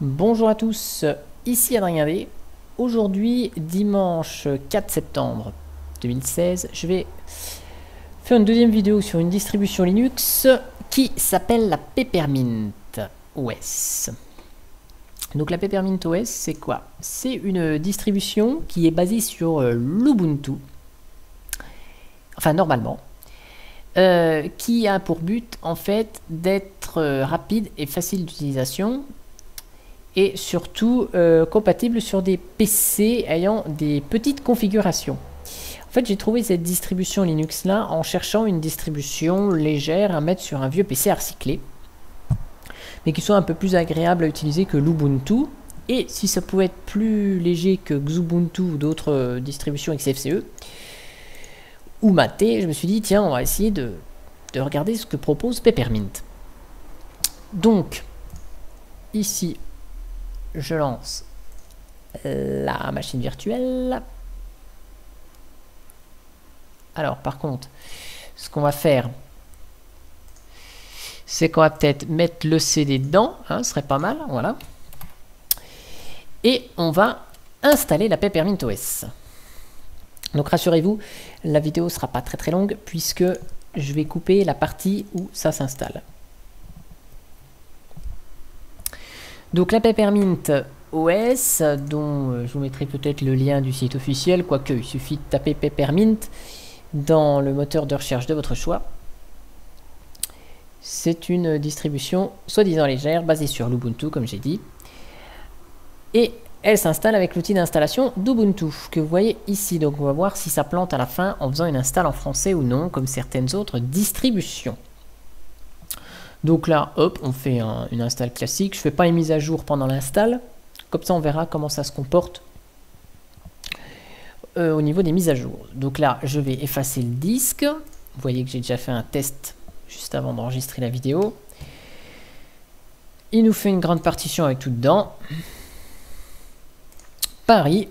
Bonjour à tous, ici Adrien D. Aujourd'hui, dimanche 4 septembre 2016, je vais faire une deuxième vidéo sur une distribution Linux qui s'appelle la Peppermint OS. Donc la Peppermint OS, c'est quoi? C'est une distribution qui est basée sur euh, l'Ubuntu, enfin normalement, euh, qui a pour but en fait d'être euh, rapide et facile d'utilisation et surtout euh, compatible sur des PC ayant des petites configurations. En fait, j'ai trouvé cette distribution Linux là en cherchant une distribution légère à mettre sur un vieux PC à recycler, mais qui soit un peu plus agréable à utiliser que l'Ubuntu. Et si ça pouvait être plus léger que Xubuntu ou d'autres euh, distributions XFCE ou Mate, je me suis dit tiens, on va essayer de, de regarder ce que propose Peppermint. Donc, ici, je lance la machine virtuelle. Alors, par contre, ce qu'on va faire, c'est qu'on va peut-être mettre le CD dedans, hein, ce serait pas mal, voilà. Et on va installer la Peppermint OS. Donc rassurez-vous, la vidéo sera pas très très longue puisque je vais couper la partie où ça s'installe. Donc la Peppermint OS, dont euh, je vous mettrai peut-être le lien du site officiel, quoique il suffit de taper Peppermint dans le moteur de recherche de votre choix. C'est une distribution soi-disant légère, basée sur l'Ubuntu, comme j'ai dit. Et elle s'installe avec l'outil d'installation d'Ubuntu, que vous voyez ici. Donc on va voir si ça plante à la fin en faisant une install en français ou non, comme certaines autres distributions. Donc là, hop, on fait une install classique. Je ne fais pas une mise à jour pendant l'install. Comme ça, on verra comment ça se comporte euh, au niveau des mises à jour. Donc là, je vais effacer le disque. Vous voyez que j'ai déjà fait un test juste avant d'enregistrer la vidéo. Il nous fait une grande partition avec tout dedans. Paris.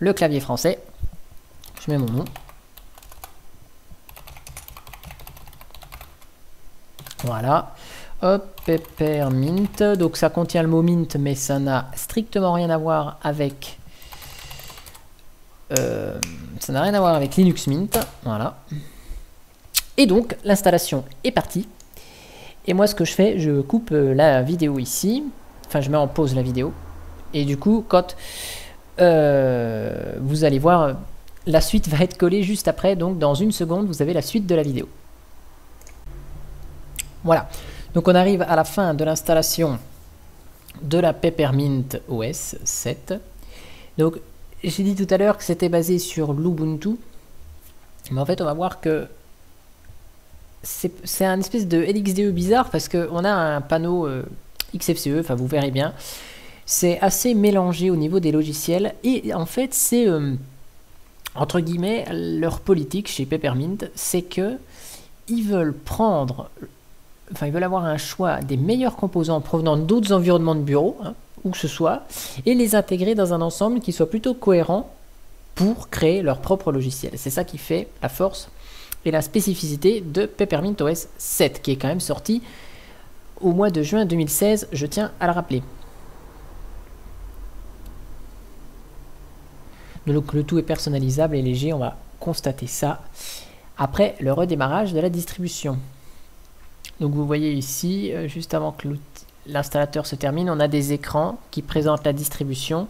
Le clavier français. Je mets mon nom. Voilà. Hop, Peppermint. Donc ça contient le mot mint, mais ça n'a strictement rien à voir avec... Euh, ça n'a rien à voir avec Linux Mint. Voilà. Et donc, l'installation est partie. Et moi, ce que je fais, je coupe euh, la vidéo ici. Enfin, je mets en pause la vidéo. Et du coup, quand euh, vous allez voir, la suite va être collée juste après. Donc, dans une seconde, vous avez la suite de la vidéo. Voilà. Donc on arrive à la fin de l'installation de la Peppermint OS 7. Donc j'ai dit tout à l'heure que c'était basé sur l'Ubuntu. Mais en fait on va voir que c'est un espèce de LXDE bizarre parce qu'on a un panneau euh, XFCE, enfin vous verrez bien. C'est assez mélangé au niveau des logiciels et en fait c'est euh, entre guillemets leur politique chez Peppermint, c'est que ils veulent prendre enfin ils veulent avoir un choix des meilleurs composants provenant d'autres environnements de bureau, hein, où que ce soit, et les intégrer dans un ensemble qui soit plutôt cohérent pour créer leur propre logiciel. C'est ça qui fait la force et la spécificité de Peppermint OS 7, qui est quand même sorti au mois de juin 2016, je tiens à le rappeler. Donc le tout est personnalisable et léger, on va constater ça après le redémarrage de la distribution. Donc vous voyez ici, euh, juste avant que l'installateur se termine, on a des écrans qui présentent la distribution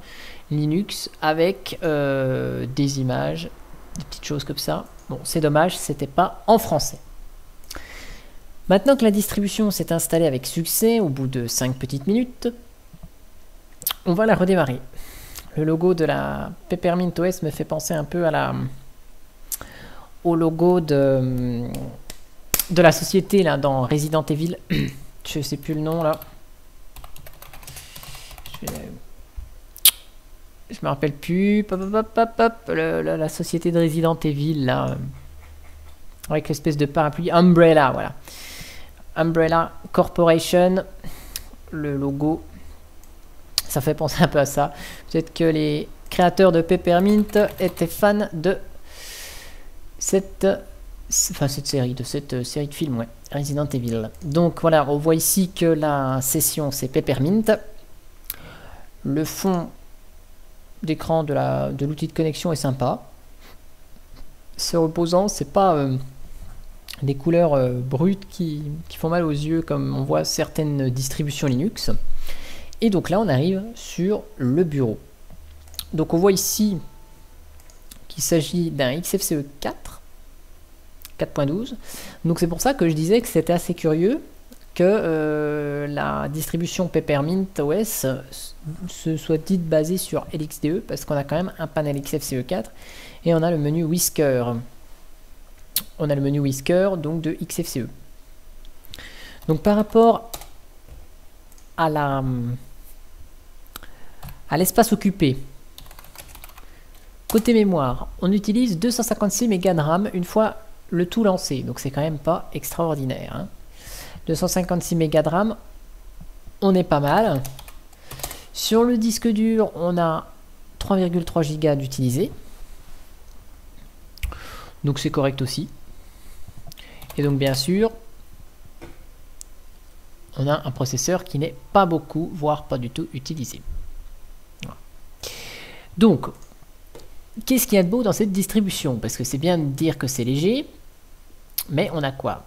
Linux avec euh, des images, des petites choses comme ça. Bon, c'est dommage, c'était pas en français. Maintenant que la distribution s'est installée avec succès, au bout de 5 petites minutes, on va la redémarrer. Le logo de la Peppermint OS me fait penser un peu au logo de de la société là dans Resident Evil. je sais plus le nom là. Je, me rappelle plus. la société de Resident Evil. Avec l'espèce de parapluie. Umbrella, voilà. Umbrella Corporation. Le logo. Ça fait penser un peu à ça. Peut-être que les créateurs de Peppermint étaient fans de cette enfin cette série, de cette euh, série de films, ouais, Resident Evil. Donc voilà, on voit ici que la session c'est Peppermint. Le fond d'écran de l'outil de, de, connexion est sympa. C'est reposant, c'est pas euh, des couleurs euh, brutes qui, qui, font mal aux yeux comme on voit certaines distributions Linux. Et donc là, on arrive sur le bureau. Donc on voit ici qu'il s'agit d'un XFCE 4, 4.12. Donc c'est pour ça que je disais que c'était assez curieux que euh, la distribution Peppermint OS se soit dite basée sur LXDE parce qu'on a quand même un panel XFCE 4 et on a le menu Whisker. On a le menu Whisker donc de XFCE. Donc par rapport à la à l'espace occupé, côté mémoire, on utilise 256 MB de RAM une fois le tout lancé, donc c'est quand même pas extraordinaire. Hein. 256 MB de RAM, on est pas mal. Sur le disque dur, on a 3,3 Go d'utilisé. Donc c'est correct aussi. Et donc bien sûr, on a un processeur qui n'est pas beaucoup, voire pas du tout utilisé. Donc, qu'est-ce qu'il y a de beau dans cette distribution? Parce que c'est bien de dire que c'est léger, mais on a quoi?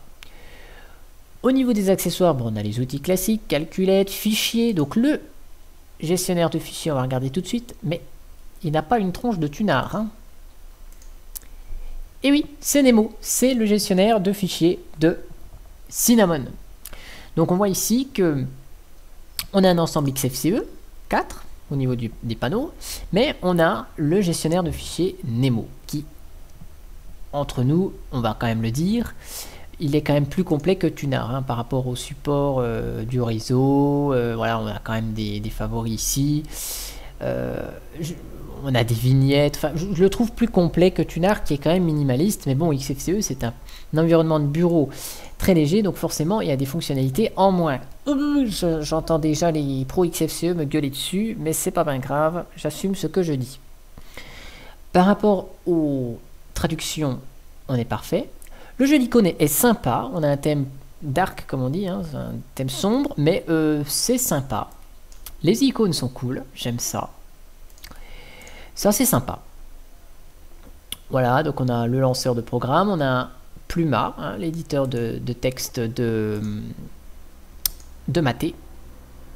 Au niveau des accessoires, on a les outils classiques, calculettes, fichiers. Donc le gestionnaire de fichiers, on va regarder tout de suite, mais il n'a pas une tronche de tunard. Hein. Et oui, c'est Nemo, c'est le gestionnaire de fichiers de Cinnamon. Donc on voit ici que on a un ensemble XFCE 4 au niveau des panneaux, mais on a le gestionnaire de fichiers Nemo entre nous, on va quand même le dire, il est quand même plus complet que Tunar hein, par rapport au support euh, du réseau. Euh, voilà, on a quand même des, favoris ici. Euh, on a des vignettes. Enfin, je, le trouve plus complet que Tunar qui est quand même minimaliste. Mais bon, XFCE, c'est un, environnement de bureau très léger, donc forcément, il y a des fonctionnalités en moins. J'entends déjà les pros XFCE me gueuler dessus, mais c'est pas bien grave. J'assume ce que je dis. Par rapport aux traductions, on est parfait. Le jeu d'icônes est, sympa. On a un thème dark, comme on dit, hein, un thème sombre, mais euh, c'est sympa. Les icônes sont cool, j'aime ça. C'est assez sympa. Voilà, donc on a le lanceur de programme, on a Pluma, hein, l'éditeur de, texte de, de Maté.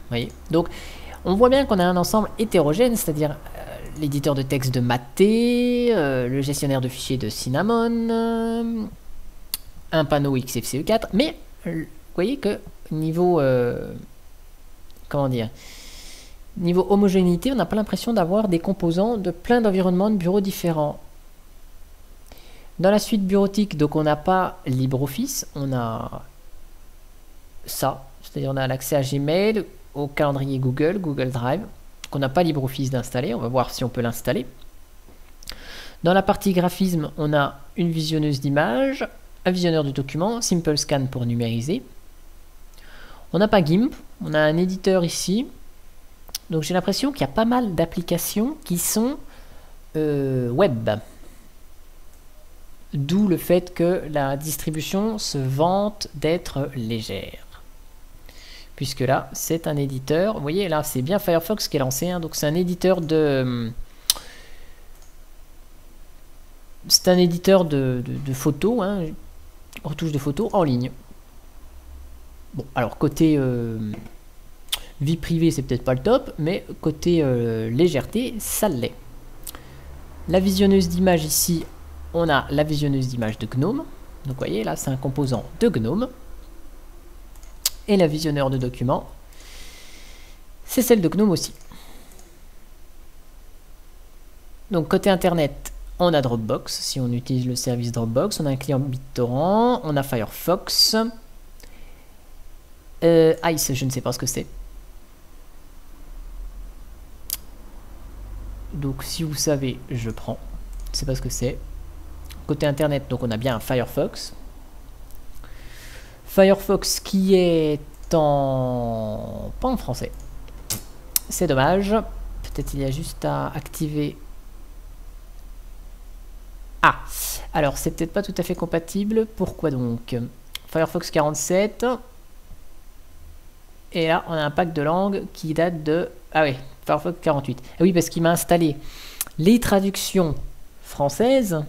voyez? Donc, on voit bien qu'on a un ensemble hétérogène, c'est-à-dire l'éditeur de texte de Maté, euh, le gestionnaire de fichiers de Cinnamon, un panneau XFCE4, mais vous voyez que niveau euh, comment dire niveau homogénéité, on n'a pas l'impression d'avoir des composants de plein d'environnements de bureaux différents. Dans la suite bureautique, donc on n'a pas LibreOffice, on a ça, c'est-à-dire on a l'accès à Gmail, au calendrier Google, Google Drive, qu'on n'a pas LibreOffice d'installer, on va voir si on peut l'installer. Dans la partie graphisme, on a une visionneuse d'images, un visionneur de documents, Simple Scan pour numériser. On n'a pas GIMP, on a un éditeur ici. Donc j'ai l'impression qu'il y a pas mal d'applications qui sont euh, web. D'où le fait que la distribution se vante d'être légère. Puisque là, c'est un éditeur. Vous voyez, là, c'est bien Firefox qui est lancé. Hein. donc c'est un éditeur de... C'est un éditeur de, photos. Hein retouche de photos en ligne. Bon, alors côté euh, vie privée, c'est peut-être pas le top, mais côté euh, légèreté, ça l'est. La visionneuse d'image ici, on a la visionneuse d'image de GNOME. Donc vous voyez, là, c'est un composant de GNOME. Et la visionneur de documents, c'est celle de GNOME aussi. Donc côté internet, on a Dropbox, si on utilise le service Dropbox. On a un client BitTorrent. On a Firefox. Euh, Ice, je ne sais pas ce que c'est. Donc si vous savez, je prends. Je ne sais pas ce que c'est. Côté internet, donc on a bien Firefox. Firefox qui est en... pas en français. C'est dommage. Peut-être il y a juste à activer ah, alors c'est peut-être pas tout à fait compatible. Pourquoi donc? Firefox 47. Et là, on a un pack de langues qui date de... Ah oui, Firefox 48. Ah oui, parce qu'il m'a installé les traductions françaises,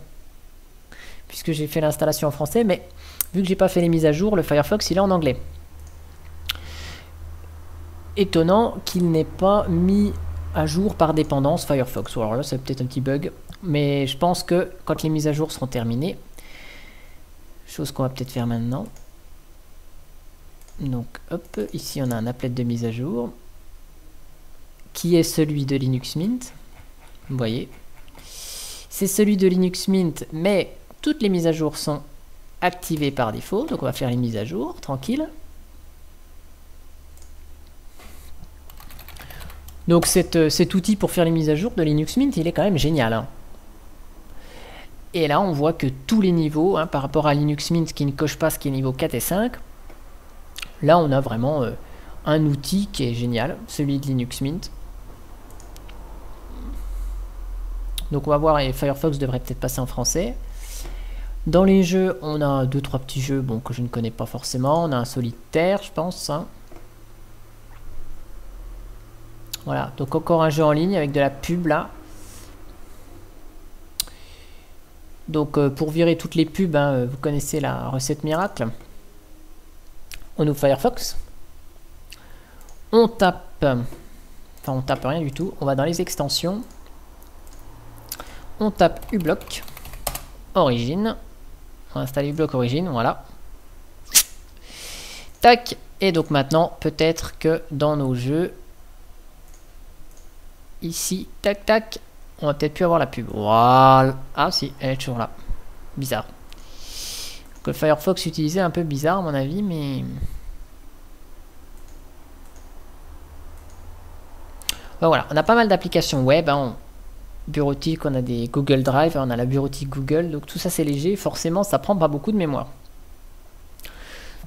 puisque j'ai fait l'installation en français, mais vu que j'ai pas fait les mises à jour, le Firefox il est en anglais. Étonnant qu'il n'ait pas mis à jour par dépendance Firefox. Alors là, c'est peut-être un petit bug, mais je pense que quand les mises à jour seront terminées, chose qu'on va peut-être faire maintenant. Donc, hop, ici on a un applet de mise à jour qui est celui de Linux Mint. Vous voyez, c'est celui de Linux Mint, mais toutes les mises à jour sont activées par défaut. Donc, on va faire les mises à jour, tranquille. Donc euh, cet outil pour faire les mises à jour de Linux Mint, il est quand même génial. Hein. Et là, on voit que tous les niveaux, hein, par rapport à Linux Mint qui ne coche pas ce qui est niveau 4 et 5, là, on a vraiment euh, un outil qui est génial, celui de Linux Mint. Donc on va voir, et Firefox devrait peut-être passer en français. Dans les jeux, on a deux trois petits jeux bon, que je ne connais pas forcément. On a un solitaire, je pense. Hein. Voilà, donc encore un jeu en ligne avec de la pub là. Donc euh, pour virer toutes les pubs, hein, euh, vous connaissez la recette miracle. On ouvre Firefox. On tape, enfin on tape rien du tout, on va dans les extensions. On tape uBlock, origine. On va installer uBlock origine, voilà. Tac, et donc maintenant peut-être que dans nos jeux, ici, tac tac, on va peut-être plus avoir la pub. Voilà. Ah si, elle est toujours là. Bizarre. Que Firefox utilisait un peu bizarre à mon avis, mais... voilà, on a pas mal d'applications web. Hein. Bureautique, on a des Google Drive, on a la bureautique Google. Donc tout ça c'est léger, forcément ça prend pas beaucoup de mémoire.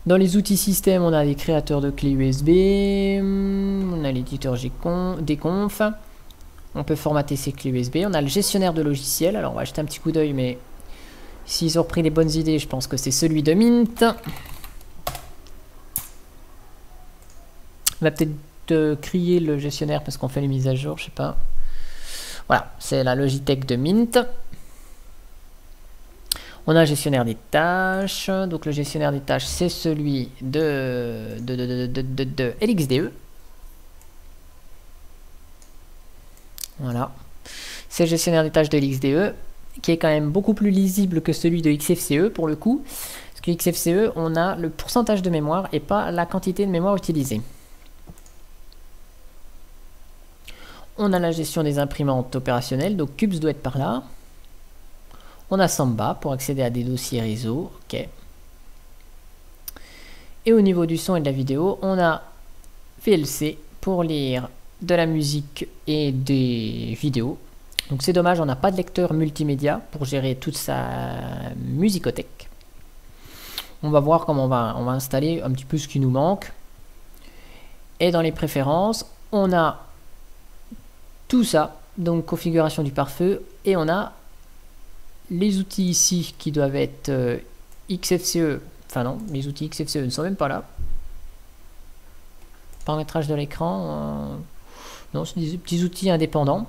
Dans les outils système, on a des créateurs de clés USB, on a l'éditeur Dconf, on peut formater ses clés USB. On a le gestionnaire de logiciels. Alors on va jeter un petit coup d'œil, mais s'ils ont repris les bonnes idées, je pense que c'est celui de Mint. On va peut-être euh, crier le gestionnaire parce qu'on fait les mises à jour, je sais pas. Voilà, c'est la Logitech de Mint. On a un gestionnaire des tâches. Donc le gestionnaire des tâches, c'est celui de, de, de, de LXDE. Voilà. C'est le gestionnaire des tâches de l'XDE, qui est quand même beaucoup plus lisible que celui de XFCE pour le coup. Parce que XFCE, on a le pourcentage de mémoire et pas la quantité de mémoire utilisée. On a la gestion des imprimantes opérationnelles, donc Cubes doit être par là. On a Samba pour accéder à des dossiers réseau. ok. Et au niveau du son et de la vidéo, on a VLC pour lire de la musique et des vidéos. Donc c'est dommage, on n'a pas de lecteur multimédia pour gérer toute sa musicothèque. On va voir comment on va, on va installer un petit peu ce qui nous manque. Et dans les préférences, on a tout ça, donc configuration du pare-feu, et on a les outils ici qui doivent être euh, XFCE, enfin non, les outils XFCE ne sont même pas là. Paramétrage de l'écran, euh, non, c'est des petits outils indépendants.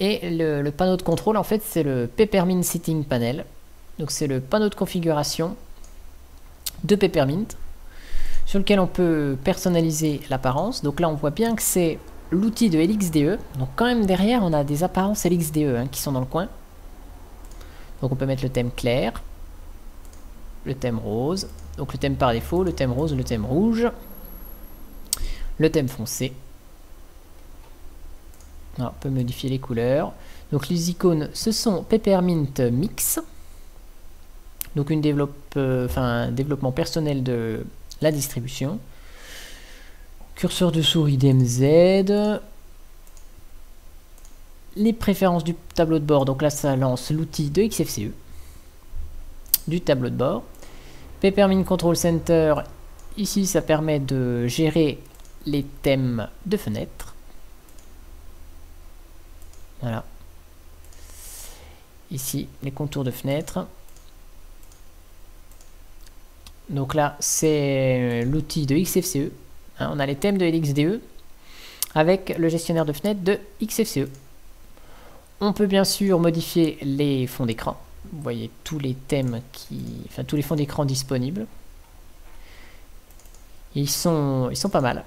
Et le, panneau de contrôle, en fait, c'est le Peppermint Setting Panel. Donc c'est le panneau de configuration de Peppermint sur lequel on peut personnaliser l'apparence. Donc là, on voit bien que c'est l'outil de LXDE. Donc quand même derrière, on a des apparences LXDE hein, qui sont dans le coin. Donc on peut mettre le thème clair, le thème rose, donc le thème par défaut, le thème rose, le thème rouge, le thème foncé, on peut modifier les couleurs. Donc les icônes, ce sont Peppermint Mix. Donc une euh, un développement personnel de la distribution. Curseur de souris DMZ. Les préférences du tableau de bord. Donc là, ça lance l'outil de XFCE. Du tableau de bord. Peppermint Control Center. Ici, ça permet de gérer les thèmes de fenêtres. Voilà. Ici, les contours de fenêtre. Donc là, c'est l'outil de XFCE. Hein, on a les thèmes de LXDE. avec le gestionnaire de fenêtres de XFCE. On peut bien sûr modifier les fonds d'écran. Vous voyez tous les thèmes qui, enfin tous les fonds d'écran disponibles. Ils sont, pas mal.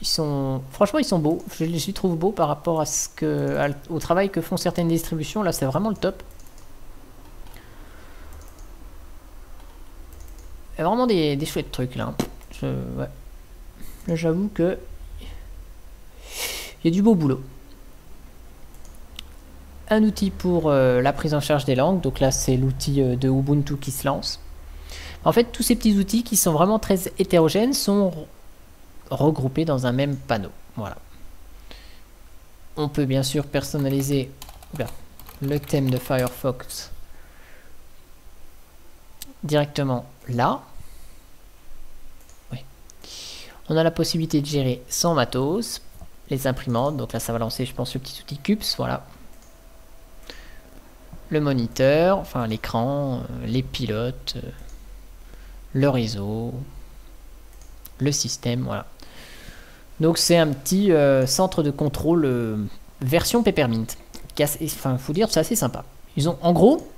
Ils sont, franchement, ils sont beaux. Je les trouve beaux par rapport au travail que font certaines distributions. Là, c'est vraiment le top. Il y a vraiment des, chouettes trucs là. Je, j'avoue que il y a du beau boulot. Un outil pour euh, la prise en charge des langues. Donc là, c'est l'outil euh, de Ubuntu qui se lance. En fait, tous ces petits outils qui sont vraiment très hétérogènes sont regroupés dans un même panneau. Voilà. On peut bien sûr personnaliser le thème de Firefox directement là. On a la possibilité de gérer sans matos, les imprimantes, donc là ça va lancer je pense le petit outil CUPS, voilà. Le moniteur, enfin l'écran, euh, les pilotes, euh, le réseau, le système, voilà. Donc c'est un petit euh, centre de contrôle version Peppermint. Enfin, faut dire, c'est assez sympa. Ils ont, en gros,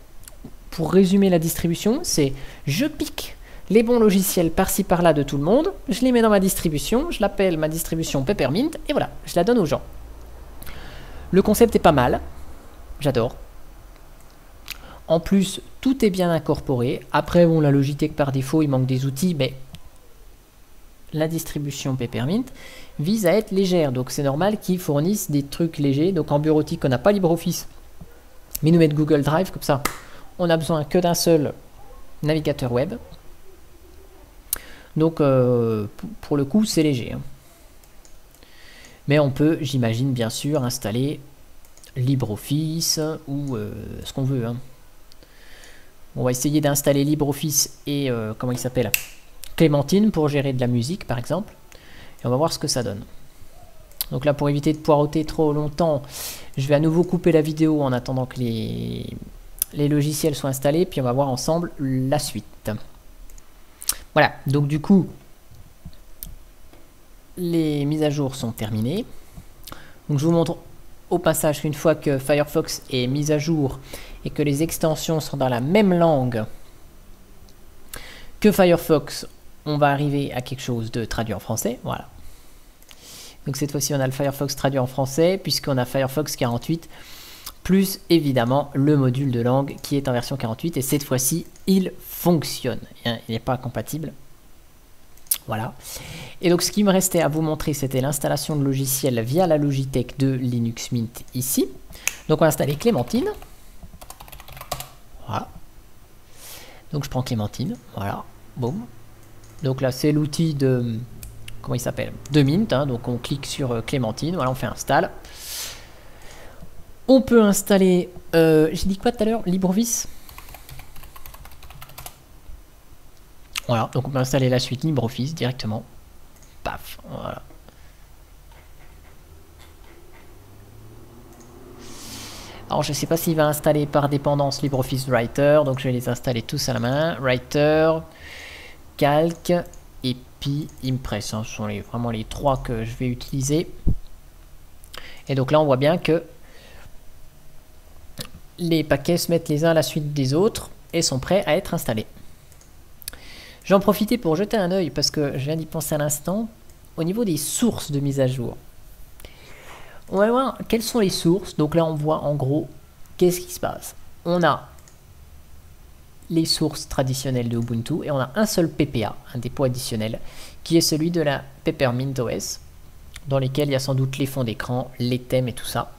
pour résumer la distribution, c'est je pique les bons logiciels par-ci par-là de tout le monde, je les mets dans ma distribution, je l'appelle ma distribution Peppermint, et voilà, je la donne aux gens. Le concept est pas mal, j'adore. En plus, tout est bien incorporé. Après, bon, la Logitech par défaut, il manque des outils, mais la distribution Peppermint vise à être légère. Donc c'est normal qu'ils fournissent des trucs légers. Donc en bureautique, on n'a pas LibreOffice, mais nous mettent Google Drive, comme ça, on a besoin que d'un seul navigateur web. Donc euh, pour le coup, c'est léger. Hein. Mais on peut, j'imagine bien sûr, installer LibreOffice ou euh, ce qu'on veut. Hein. On va essayer d'installer LibreOffice et euh, comment il s'appelle Clémentine pour gérer de la musique par exemple. Et on va voir ce que ça donne. Donc là pour éviter de poireauter trop longtemps, je vais à nouveau couper la vidéo en attendant que les, les logiciels soient installés. Puis on va voir ensemble la suite. Voilà, donc du coup, les mises à jour sont terminées. Donc je vous montre au passage qu'une fois que Firefox est mis à jour et que les extensions sont dans la même langue que Firefox, on va arriver à quelque chose de traduit en français. Voilà. Donc cette fois-ci, on a le Firefox traduit en français, puisqu'on a Firefox 48, plus évidemment le module de langue qui est en version 48, et cette fois-ci, il fonctionne. Il n'est pas compatible. Voilà. Et donc ce qui me restait à vous montrer, c'était l'installation de logiciels via la Logitech de Linux Mint ici. Donc on va installer Clémentine. Voilà. Donc je prends Clémentine. Voilà. Boum. Donc là c'est l'outil de... Comment il s'appelle? De Mint. Hein. donc on clique sur euh, Clémentine. Voilà, on fait install. On peut installer... Euh, j'ai dit quoi tout à l'heure? LibreOffice Voilà, donc on peut installer la suite LibreOffice directement. Paf, voilà. Alors je ne sais pas s'il va installer par dépendance LibreOffice Writer, donc je vais les installer tous à la main. Writer, Calc et puis Impress. Hein. ce sont vraiment les trois que je vais utiliser. Et donc là on voit bien que les paquets se mettent les uns à la suite des autres et sont prêts à être installés. J'en profitais pour jeter un œil parce que je viens d'y penser à l'instant au niveau des sources de mise à jour. On va voir quelles sont les sources. Donc là, on voit en gros qu'est-ce qui se passe. On a les sources traditionnelles de Ubuntu et on a un seul PPA, un dépôt additionnel, qui est celui de la Peppermint OS, dans lesquels il y a sans doute les fonds d'écran, les thèmes et tout ça.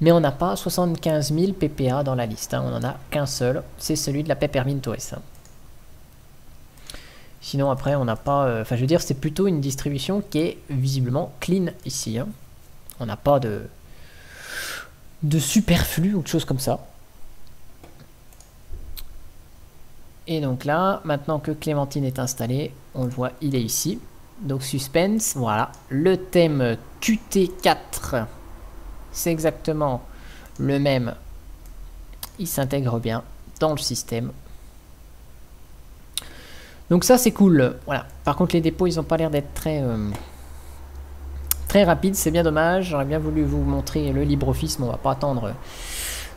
Mais on n'a pas 75 000 PPA dans la liste, hein. on n'en a qu'un seul, c'est celui de la Peppermint OS. Sinon après on n'a pas... Euh, enfin je veux dire c'est plutôt une distribution qui est visiblement clean ici. Hein. On n'a pas de, de superflu ou de choses comme ça. Et donc là, maintenant que Clémentine est installée, on le voit, il est ici. Donc suspense, voilà. Le thème QT4, c'est exactement le même. Il s'intègre bien dans le système. Donc ça c'est cool. Voilà. Par contre les dépôts ils n'ont pas l'air d'être très euh, très rapides. C'est bien dommage. J'aurais bien voulu vous montrer le LibreOffice, mais on va pas attendre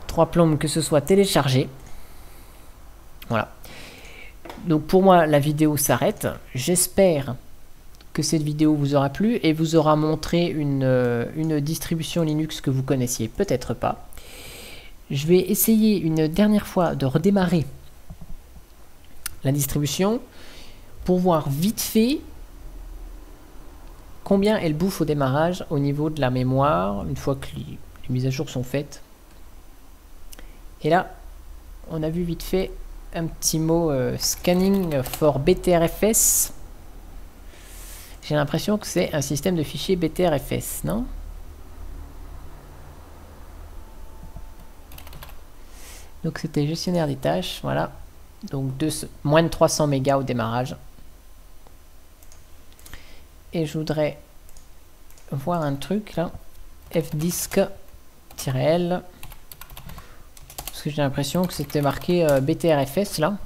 trois plombes que ce soit téléchargé. Voilà. Donc pour moi la vidéo s'arrête. J'espère que cette vidéo vous aura plu et vous aura montré une, euh, une distribution Linux que vous connaissiez peut-être pas. Je vais essayer une dernière fois de redémarrer la distribution pour voir vite fait combien elle bouffe au démarrage au niveau de la mémoire une fois que les, mises à jour sont faites. Et là, on a vu vite fait un petit mot euh, scanning for BTRFS. J'ai l'impression que c'est un système de fichiers BTRFS, non? Donc c'était gestionnaire des tâches, voilà. Donc moins de 300 mégas au démarrage. Et je voudrais voir un truc là. fdisk-l. Parce que j'ai l'impression que c'était marqué euh, BTRFS là.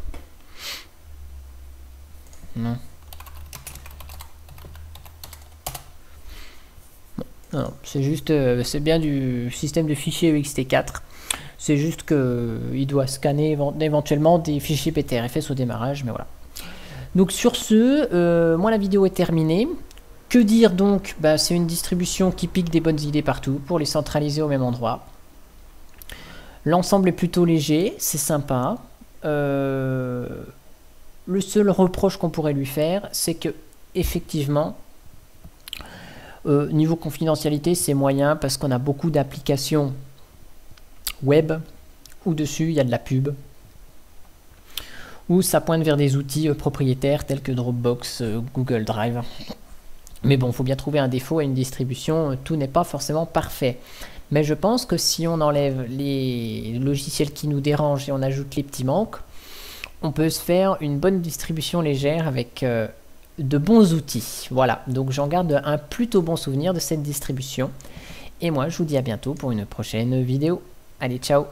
Non. C'est juste, euh, c'est bien du système de fichiers ext4. C'est juste qu'il doit scanner éventuellement des fichiers PTRFS au démarrage, mais voilà. Donc sur ce, euh, moi la vidéo est terminée. Que dire donc? Bah, C'est une distribution qui pique des bonnes idées partout pour les centraliser au même endroit. L'ensemble est plutôt léger, c'est sympa. Euh, le seul reproche qu'on pourrait lui faire, c'est que effectivement, euh, niveau confidentialité, c'est moyen parce qu'on a beaucoup d'applications web où dessus il y a de la pub, où ça pointe vers des outils euh, propriétaires tels que Dropbox, euh, Google Drive. Mais bon, il faut bien trouver un défaut à une distribution, tout n'est pas forcément parfait. Mais je pense que si on enlève les logiciels qui nous dérangent et on ajoute les petits manques, on peut se faire une bonne distribution légère avec de bons outils. Voilà, donc j'en garde un plutôt bon souvenir de cette distribution. Et moi, je vous dis à bientôt pour une prochaine vidéo. Allez, ciao